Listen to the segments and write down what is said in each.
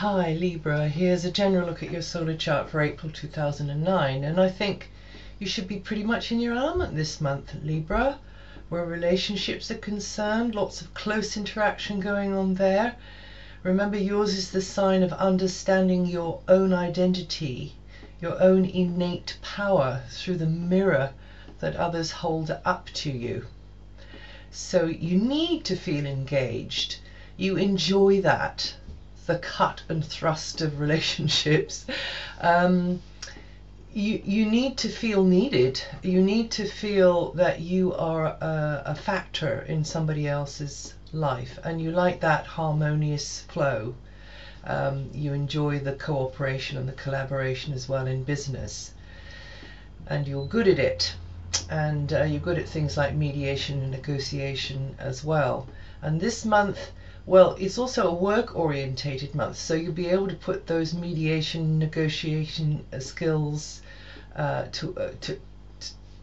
Hi Libra, here's a general look at your solar chart for April 2009 and I think you should be pretty much in your element this month Libra where relationships are concerned, lots of close interaction going on there. Remember yours is the sign of understanding your own identity, your own innate power through the mirror that others hold up to you. So you need to feel engaged. You enjoy that the cut and thrust of relationships. Um, you, you need to feel needed. You need to feel that you are a, a factor in somebody else's life and you like that harmonious flow. Um, you enjoy the cooperation and the collaboration as well in business. And you're good at it. And uh, you're good at things like mediation and negotiation as well. And this month, well, it's also a work orientated month, so you'll be able to put those mediation, negotiation uh, skills uh, to, uh, to,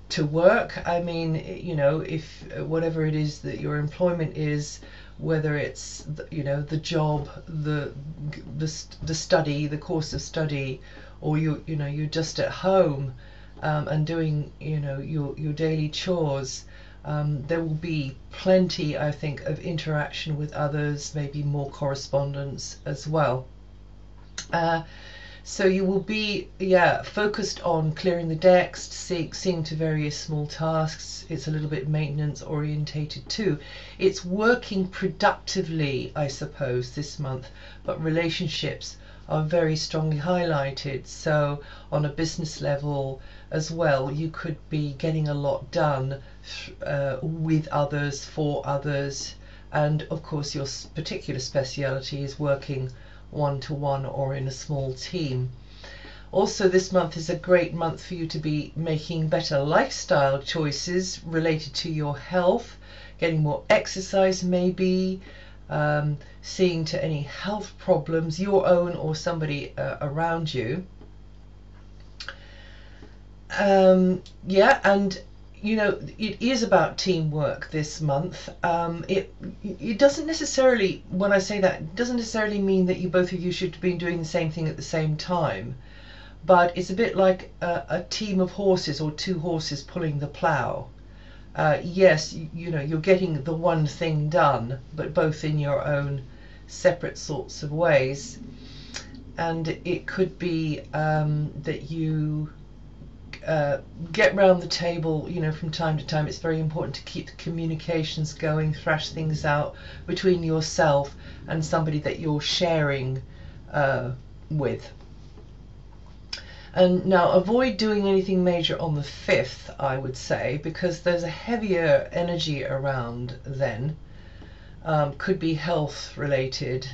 to work. I mean, you know, if uh, whatever it is that your employment is, whether it's you know the job, the the, the study, the course of study, or you you know you're just at home um, and doing you know your your daily chores um, there will be plenty, I think, of interaction with others, maybe more correspondence as well. Uh, so you will be, yeah, focused on clearing the decks, see, seeing to various small tasks. It's a little bit maintenance orientated too. It's working productively, I suppose, this month, but relationships are very strongly highlighted. So on a business level as well, you could be getting a lot done uh, with others, for others, and of course your particular speciality is working one to one or in a small team. Also, this month is a great month for you to be making better lifestyle choices related to your health, getting more exercise, maybe, um, seeing to any health problems, your own or somebody uh, around you. Um, yeah, and you know, it is about teamwork this month. Um, it it doesn't necessarily, when I say that, doesn't necessarily mean that you both of you should be doing the same thing at the same time. But it's a bit like a, a team of horses or two horses pulling the plough. Uh, yes, you, know, you're getting the one thing done, but both in your own separate sorts of ways. And it could be um, that you uh, get round the table, you know, from time to time. It's very important to keep the communications going, thrash things out between yourself and somebody that you're sharing uh, with. And now avoid doing anything major on the 5th, I would say, because there's a heavier energy around then. Um, could be health related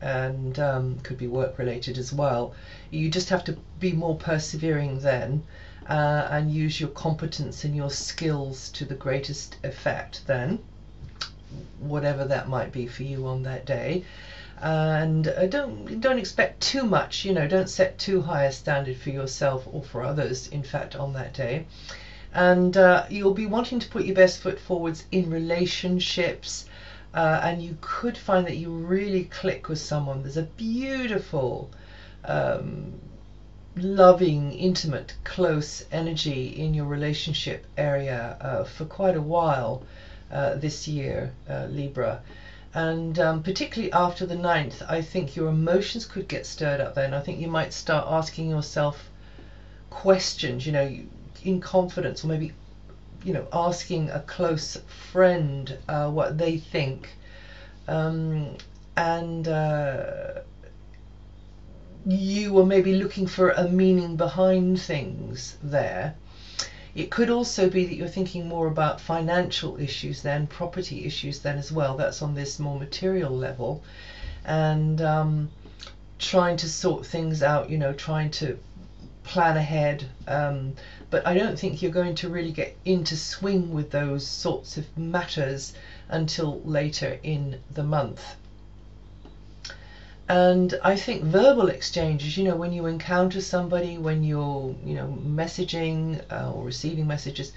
and um, could be work related as well. You just have to be more persevering then uh, and use your competence and your skills to the greatest effect then, whatever that might be for you on that day. And uh, don't don't expect too much, you know. Don't set too high a standard for yourself or for others. In fact, on that day, and uh, you'll be wanting to put your best foot forwards in relationships. Uh, and you could find that you really click with someone. There's a beautiful um, loving, intimate, close energy in your relationship area uh, for quite a while uh, this year, uh, Libra. And um, particularly after the 9th, I think your emotions could get stirred up then. I think you might start asking yourself questions, you know, in confidence, or maybe, you know, asking a close friend uh, what they think. Um, and uh, you were maybe looking for a meaning behind things there. It could also be that you're thinking more about financial issues then, property issues then as well. That's on this more material level. And um, trying to sort things out, you know, trying to plan ahead. Um, but I don't think you're going to really get into swing with those sorts of matters until later in the month. And I think verbal exchanges, you know, when you encounter somebody, when you're, you know, messaging uh, or receiving messages,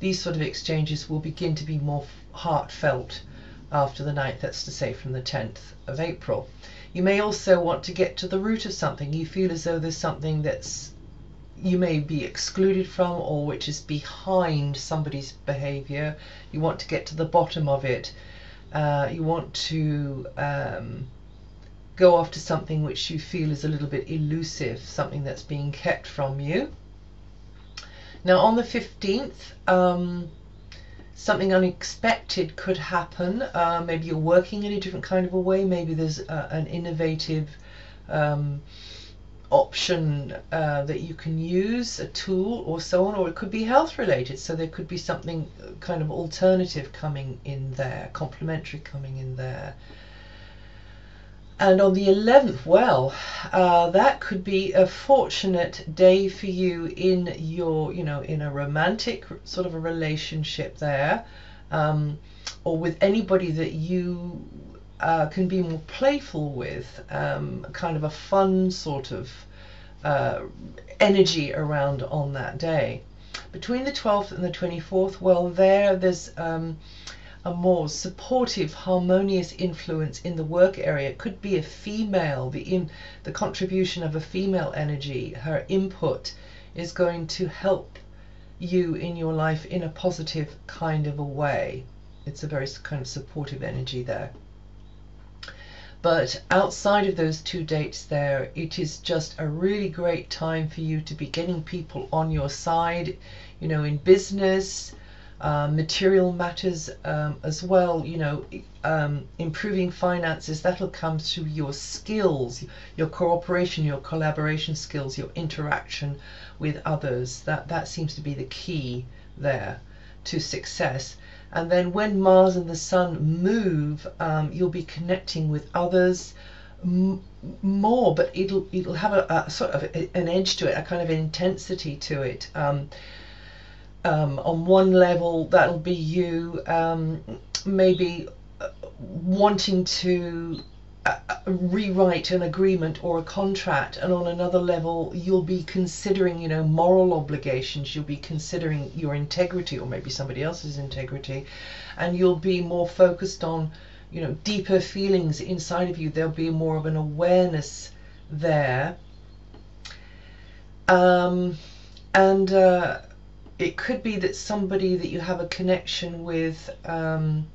these sort of exchanges will begin to be more heartfelt after the 9th, that's to say from the 10th of April. You may also want to get to the root of something. You feel as though there's something that's you may be excluded from or which is behind somebody's behavior. You want to get to the bottom of it. Uh, you want to um, go after something which you feel is a little bit elusive, something that's being kept from you. Now, on the 15th, um, something unexpected could happen. Uh, maybe you're working in a different kind of a way. Maybe there's uh, an innovative um, option uh, that you can use, a tool or so on, or it could be health related. So there could be something uh, kind of alternative coming in there, complementary coming in there. And on the 11th, well, uh, that could be a fortunate day for you in your, you know, in a romantic sort of a relationship there, um, or with anybody that you uh, can be more playful with, um, kind of a fun sort of uh, energy around on that day. Between the 12th and the 24th, well, there, there's um, a more supportive, harmonious influence in the work area. It could be a female, the, in, the contribution of a female energy, her input is going to help you in your life in a positive kind of a way. It's a very kind of supportive energy there. But outside of those two dates there, it is just a really great time for you to be getting people on your side, you know, in business, uh, material matters um, as well, you know, um, improving finances, that'll come through your skills, your cooperation, your collaboration skills, your interaction with others. That, that seems to be the key there to success. And then when Mars and the Sun move, um, you'll be connecting with others more, but it'll it'll have a, a sort of a, an edge to it, a kind of intensity to it. Um, um, on one level, that'll be you um, maybe uh, wanting to uh, uh, rewrite an agreement or a contract, and on another level, you'll be considering, you know, moral obligations. You'll be considering your integrity, or maybe somebody else's integrity, and you'll be more focused on, you know, deeper feelings inside of you. There'll be more of an awareness there. Um, and uh, it could be that somebody that you have a connection with um,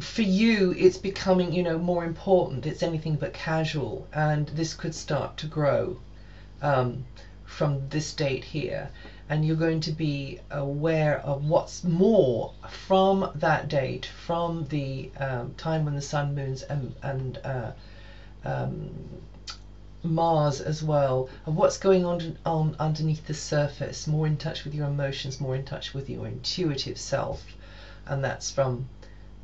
for you it's becoming you know more important. It's anything but casual and this could start to grow um, from this date here. And you're going to be aware of what's more from that date from the um, time when the sun moons and, and uh, um, Mars as well, of what's going on, on underneath the surface, more in touch with your emotions, more in touch with your intuitive self. And that's from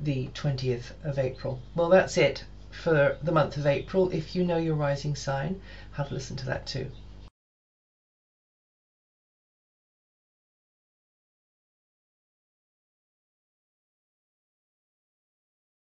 the 20th of April. Well, that's it for the month of April. If you know your rising sign, have a listen to that too.